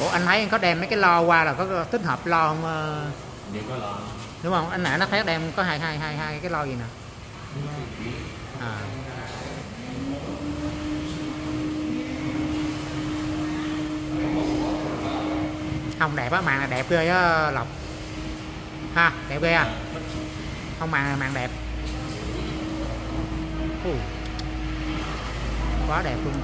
ủa anh thấy anh có đem mấy cái lo qua là có tích hợp lo không ờ, dạ, có lo. Đúng không? Anh nãy nó thấy đem có hai hai hai hai cái lo gì nè? À. không đẹp á màn là đẹp ghê á lộc. Ha đẹp ghê à? Không màn là màn đẹp. Ui. quá đẹp luôn.